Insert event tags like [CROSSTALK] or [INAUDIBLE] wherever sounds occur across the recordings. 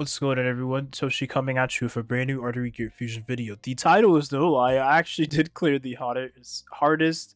What's going on everyone? Toshi coming at you with a brand new Artery Gear Fusion video. The title is no lie, I actually [LAUGHS] did clear the hottest, hardest,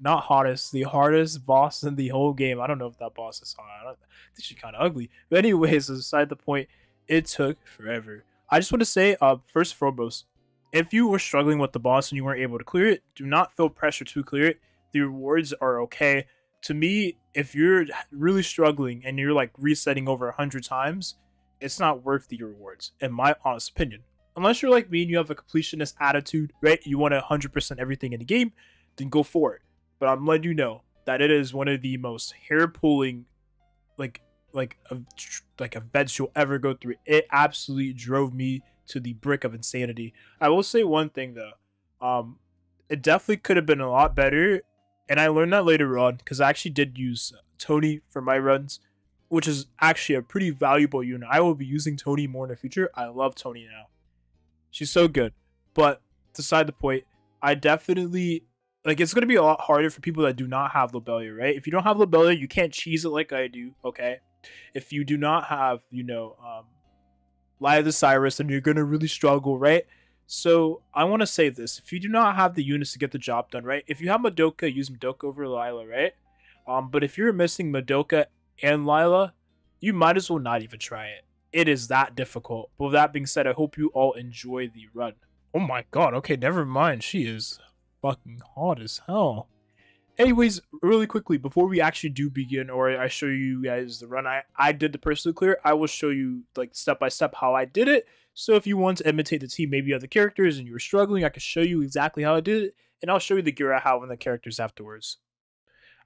not hottest, the hardest boss in the whole game. I don't know if that boss is hot. I, I think she's kind of ugly. [LAUGHS] But anyways, aside the point, it took forever. I just want to say, uh, first and foremost, if you were struggling with the boss and you weren't able to clear it, do not feel pressure to clear it. The rewards are okay. To me, if you're really struggling and you're like resetting over a hundred times, it's not worth the rewards, in my honest opinion. Unless you're like me and you have a completionist attitude, right? You want to 100% everything in the game, then go for it. But I'm letting you know that it is one of the most hair pulling, like like like events you'll ever go through. It absolutely drove me to the brick of insanity. I will say one thing though, um, it definitely could have been a lot better, and I learned that later on because I actually did use Tony for my runs which is actually a pretty valuable unit. I will be using Tony more in the future. I love Tony now. She's so good. But beside the point, I definitely like it's gonna be a lot harder for people that do not have Lobelia, right? If you don't have Lobelia, you can't cheese it like I do, okay? If you do not have, you know, um Lie of the Cyrus, then you're gonna really struggle, right? So I want to say this: if you do not have the units to get the job done, right? If you have Madoka, use Madoka over Lila, right? Um, but if you're missing Madoka and Lila, you might as well not even try it. It is that difficult. But with that being said, I hope you all enjoy the run. Oh my god, okay, never mind. She is fucking hot as hell. Anyways, really quickly, before we actually do begin, or I show you guys the run I, I did the personal clear, I will show you like step by step how I did it. So if you want to imitate the team, maybe other characters and you were struggling, I can show you exactly how I did it, and I'll show you the gear I have on the characters afterwards.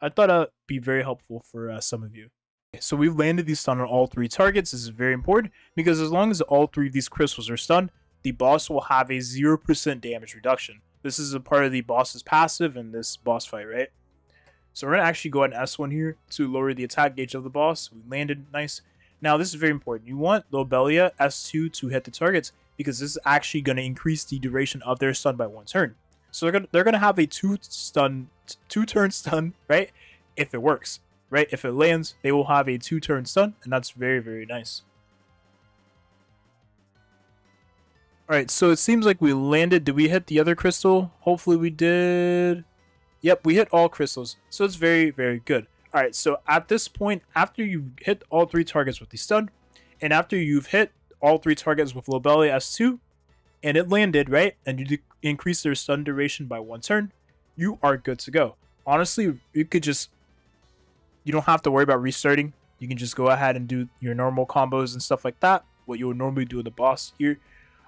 I thought that'd be very helpful for uh, some of you. So we've landed these stun on all three targets. This is very important because as long as all three of these crystals are stunned, the boss will have a 0% damage reduction. This is a part of the boss's passive in this boss fight, right? So we're going to actually go ahead and S1 here to lower the attack gauge of the boss. We landed nice. Now this is very important. You want Lobelia S2 to hit the targets because this is actually going to increase the duration of their stun by one turn. So they're gonna they're gonna have a two stun two turn stun, right? If it works right? If it lands, they will have a two turn stun, and that's very, very nice. Alright, so it seems like we landed. Did we hit the other crystal? Hopefully we did. Yep, we hit all crystals. So it's very, very good. Alright, so at this point, after you hit all three targets with the stun, and after you've hit all three targets with Lobelia S2, and it landed, right? And you increase their stun duration by one turn, you are good to go. Honestly, you could just you don't have to worry about restarting. You can just go ahead and do your normal combos and stuff like that. What you would normally do in the boss here.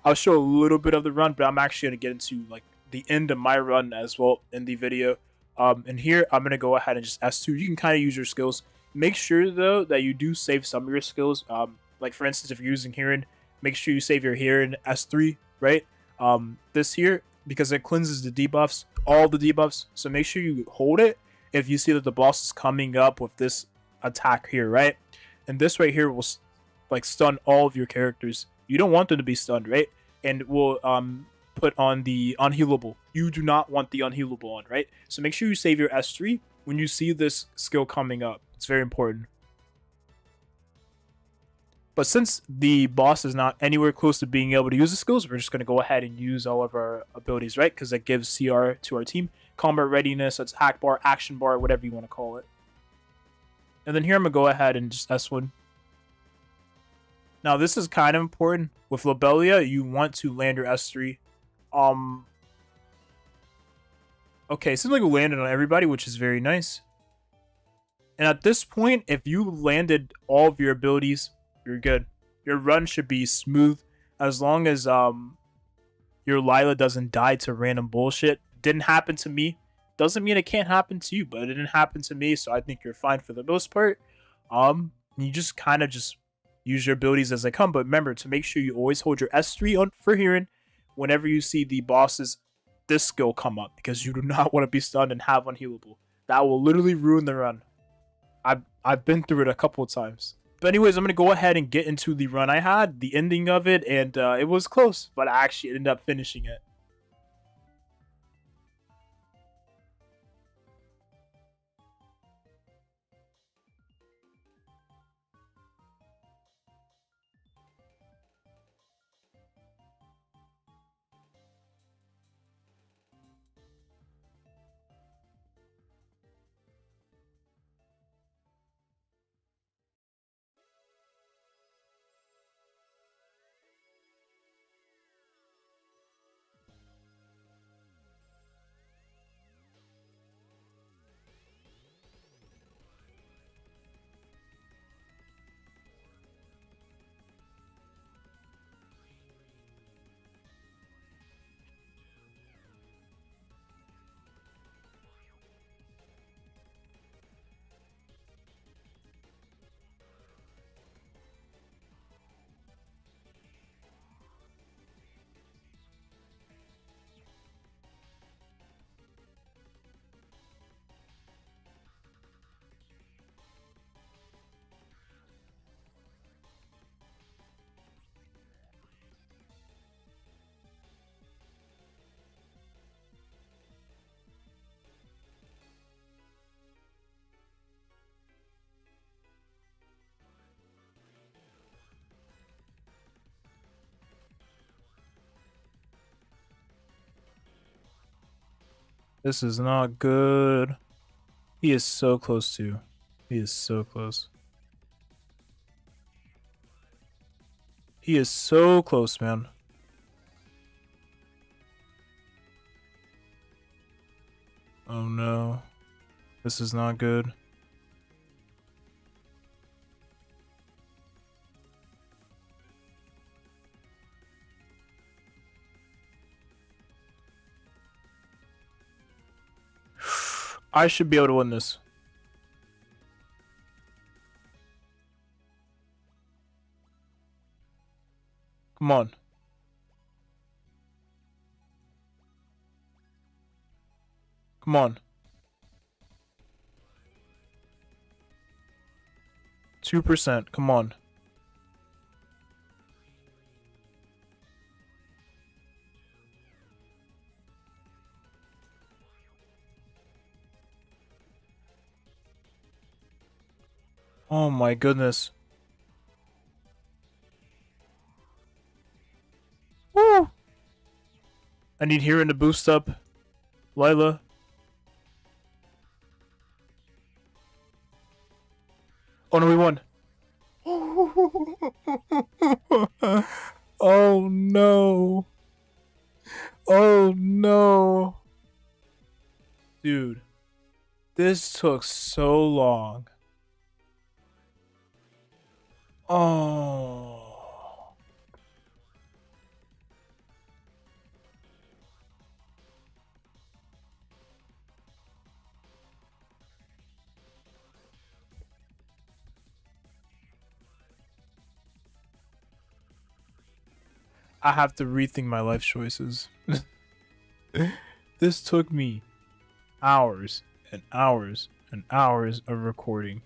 I'll show a little bit of the run, but I'm actually going to get into like the end of my run as well in the video. Um, and here I'm going to go ahead and just S2. You can kind of use your skills. Make sure though that you do save some of your skills. Um, like for instance, if you're using Heron, make sure you save your Heron S3, right? Um, this here, because it cleanses the debuffs, all the debuffs. So make sure you hold it if you see that the boss is coming up with this attack here, right? And this right here will like stun all of your characters. You don't want them to be stunned, right? And will um put on the unhealable. You do not want the unhealable on, right? So make sure you save your S3 when you see this skill coming up. It's very important. But since the boss is not anywhere close to being able to use the skills, we're just going to go ahead and use all of our abilities, right? Because that gives CR to our team combat readiness, that's hack bar, action bar, whatever you want to call it. And then here I'm going to go ahead and just S1. Now this is kind of important. With Lobelia, you want to land your S3. Um, okay, seems like we landed on everybody, which is very nice. And at this point, if you landed all of your abilities, you're good. Your run should be smooth as long as um your Lila doesn't die to random bullshit didn't happen to me. Doesn't mean it can't happen to you, but it didn't happen to me, so I think you're fine for the most part. Um, you just kind of just use your abilities as they come, but remember to make sure you always hold your S3 on for Heron whenever you see the boss's this skill come up, because you do not want to be stunned and have unhealable. That will literally ruin the run. I've I've been through it a couple of times. But anyways, I'm gonna go ahead and get into the run I had, the ending of it, and uh, it was close, but I actually ended up finishing it. This is not good. He is so close to. He is so close. He is so close, man. Oh no. This is not good. I should be able to win this. Come on. Come on. Two percent. Come on. Oh my goodness. Woo! I need Heron to boost up Lila. Oh no, we won. [LAUGHS] oh no. Oh no. Dude, this took so long. Oh. I have to rethink my life choices. [LAUGHS] this took me hours and hours and hours of recording